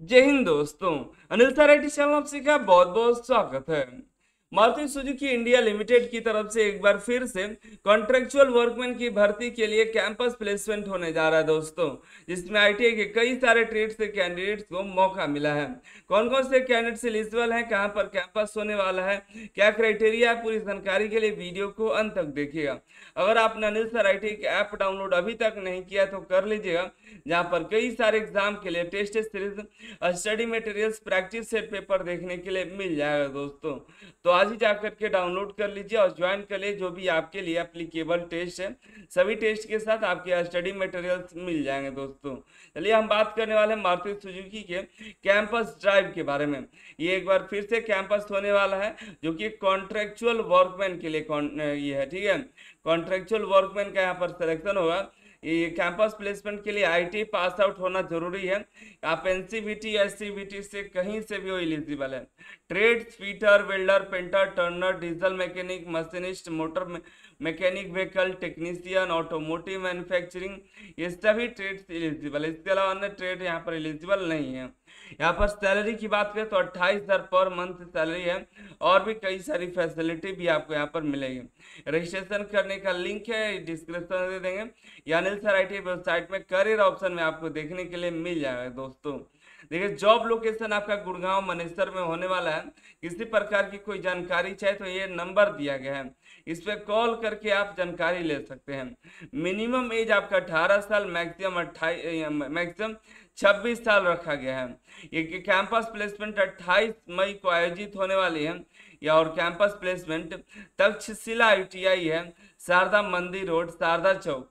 जय हिंद दोस्तों। अनिल सराइटी चैनल आप सीखा बहुत बहुत स्वागत है। मारुति सुजुकी इंडिया लिमिटेड की तरफ़ से एक बार फिर से कॉन्ट्रेक्चुअल वर्कमैन की भर्ती के लिए कैंपस प्लेसमेंट होने जा रहा है दोस्तों, जिसमें आईटीआई के कई सारे ट्रेड से कैंडिडेट्स को मौका मिला है। कौन कौन से कैंडिडेट्स एलिजिबल हैं, कहाँ पर कैंपस होने वाला है, क्या क्राइटेरिया है, पूरी जानकारी के लिए वीडियो को अंत तक देखिएगा। अगर आपने Anil sir I app download अभी तक नहीं किया तो कर लीजिएगा, जहाँ पर कई सारे एग्ज़ाम के लिए test series study materials practice set paper देखने के लिए मिल जाएगा दोस्तों। तो आज ही जाकर के डाउनलोड कर लीजिए और ज्वाइन कर लिए जो भी आपके लिए एप्लीकेबल टेस्ट है। सभी टेस्ट के साथ आपके स्टडी मटेरियल्स मिल जाएँगे दोस्तों। चलिए हम बात करने वाले हैं मारुति सुजुकी के कैंपस ड्राइव के बारे में। ये एक बार फिर से कैंपस होने वाला है, जो कि कॉन्ट्रेक्चुअल वर्कमैन के लिए ये है, ठीक है? कॉन्ट्रेक्चुअल वर्कमैन का यहाँ पर सिलेक्शन होगा। कैंपस प्लेसमेंट के लिए आईटी पास आउट होना ज़रूरी है। आप एनसीबीटी एससीबीटी से कहीं से भी वो एलिजिबल है। Trade fitter welder painter turner diesel mechanic machinist motor mechanic vehicle technician automotive manufacturing ये सभी ट्रेड एलिजिबल है। इसके अलावा अन्य ट्रेड यहाँ पर एलिजिबल नहीं है। यहाँ पर सैलरी की बात करें तो अट्ठाईस हज़ार पर मंथ सैलरी है और भी कई सारी फैसिलिटी भी आपको यहाँ पर मिलेगी। रजिस्ट्रेशन करने का लिंक है डिस्क्रिप्शन दे देंगे। या अनिल सर आई वेबसाइट में करियर ऑप्शन में आपको देखने के लिए मिल जाएगा दोस्तों। देखिए जॉब लोकेशन आपका गुड़गांव मनेसर में होने वाला है। किसी प्रकार की कोई जानकारी चाहे तो ये नंबर दिया गया है। इस पर कॉल करके आप जानकारी ले सकते हैं। मिनिमम एज आपका 18 साल मैक्सिमम अट्ठाईस मैक्सिमम 26 साल रखा गया है। ये कैंपस प्लेसमेंट 28 मई को आयोजित होने वाली है। या और कैंपस प्लेसमेंट तक्षशिला आईटीआई है, शारदा मंदिर रोड, शारदा चौक,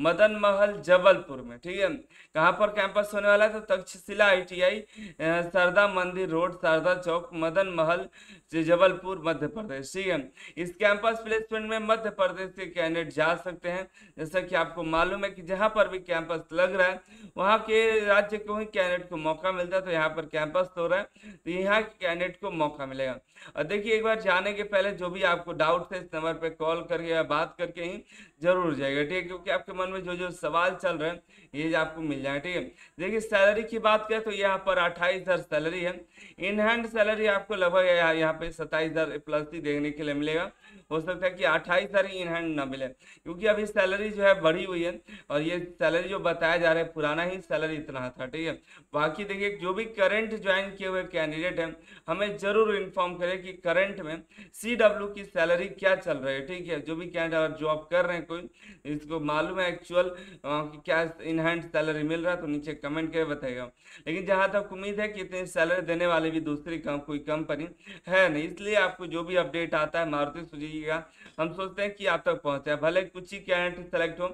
मदन महल, जबलपुर में, ठीक है? कहाँ पर कैंपस होने वाला है? तो तक्षशिला आईटीआई शारदा मंदिर रोड, शारदा चौक, मदन महल जबलपुर, मध्य प्रदेश, ठीक है? इस कैंपस प्लेसमेंट में मध्य प्रदेश के कैंडिडेट जा सकते हैं। जैसा कि आपको मालूम है कि जहाँ पर भी कैंपस लग रहा है, वहाँ के राज्य को ही कैंडिडेट को मौका मिलता है तो यहाँ पर कैंपस हो रहा तो यहाँ के कैंडिडेट को मौका मिलेगा। और देखिए, एक बार जाने के पहले जो भी आपको डाउट है इस नंबर पर कॉल करके या बात करके ही ज़रूर जाएगा ठीक है? क्योंकि आपके मन में जो जो सवाल चल रहे हैं, ये आपको मिल जाएगा, ठीक है? देखिए सैलरी की बात करें तो यहाँ पर अट्ठाईस सैलरी है। इन हैंड सैलरी आपको लगभग यहाँ पे सत्ताईस प्लस ही देखने के लिए मिलेगा। हो सकता है कि अट्ठाईस हज़ार इन हैंड ना मिले, क्योंकि अभी सैलरी जो है बढ़ी हुई है, और ये सैलरी जो बताया जा रहा है, पुराना ही सैलरी इतना था ठीक है। बाकी देखिए जो भी करंट ज्वाइन किए हुए कैंडिडेट हैं हमें ज़रूर इन्फॉर्म करें कि करंट में सी की सैलरी क्या चल रही है ठीक है? जो भी कैंडिडेट जॉब कर रहे हैं कोई इसको मालूम है एक्चुअल क्या इन हैंड सैलरी मिल रहा है तो नीचे कमेंट करके बताएगा लेकिन जहाँ तक उम्मीद है कि इतनी सैलरी देने वाली भी दूसरी कम, कोई कंपनी है नहीं इसलिए आपको जो भी अपडेट आता है मारुति सुजुकी का हम सोचते हैं कि आप तक पहुँचे भले कुछ ही कैंडिडेट सेलेक्ट हो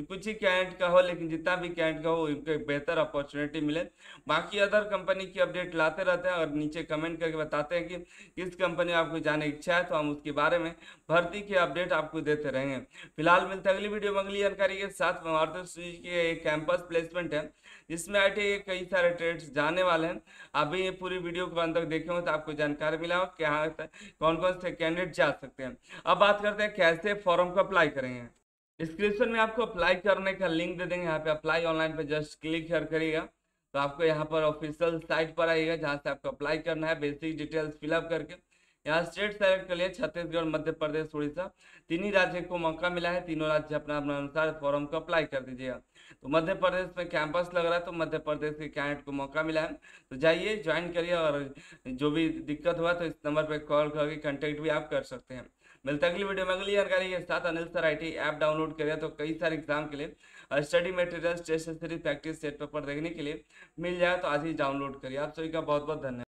कुछ ही कैंडिडेट का हो लेकिन जितना भी कैंडिडेट का हो उनको बेहतर अपॉर्चुनिटी मिले। बाकी अदर कंपनी की अपडेट लाते रहते हैं और नीचे कमेंट करके बताते हैं कि किस कंपनी में आपको जाने की इच्छा है तो हम उसके बारे में भर्ती की अपडेट आपको देते रहेंगे। फ़िलहाल मिलते हैं अगली वीडियो में। अगली जानकारी के साथ के एक कैंपस प्लेसमेंट है, जिसमें आई टी कई सारे ट्रेड्स जाने वाले हैं। अभी ये पूरी वीडियो को तक देखे तो आपको जानकारी मिला हो कि हाँ कौन कौन से कैंडिडेट जा सकते हैं। अब बात करते हैं कैसे फॉर्म को अप्लाई करेंगे। डिस्क्रिप्शन में आपको अप्लाई करने का लिंक दे देंगे। यहाँ पे अप्लाई ऑनलाइन पे जस्ट क्लिक कर करिएगा। तो आपको यहाँ पर ऑफिशियल साइट पर आइएगा, जहाँ से आपको अप्लाई करना है। बेसिक डिटेल्स फिलअप करके। यहाँ स्टेट सेलेक्ट कर लिए छत्तीसगढ़, मध्य प्रदेश, उड़ीसा तीन ही राज्य को मौका मिला है। तीनों राज्य अपना अपना अनुसार फॉर्म को अप्लाई कर दीजिएगा। तो मध्य प्रदेश में कैंपस लग रहा है तो मध्य प्रदेश के कैंडिडेट को मौका मिला है। तो जाइए ज्वाइन करिए और जो भी दिक्कत हुआ तो इस नंबर पर कॉल करके कॉन्टेक्ट भी आप कर सकते हैं। मिलता अगली वीडियो में। अगली जानकारी के साथ Anil sir I T app download करें तो कई सारे एग्ज़ाम के लिए study material series practice set paper देखने के लिए मिल जाए तो आज ही डाउनलोड करिए। आप सभी का बहुत बहुत धन्यवाद।